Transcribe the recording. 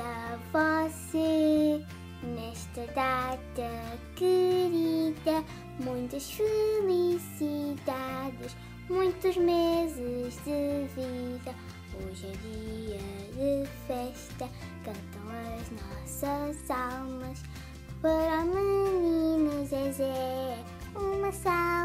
a você nesta data querida. Muitas felicidades, muitos meses de vida. Hoje é dia de festa, cantam as nossas almas. Para meninos, é uma sala.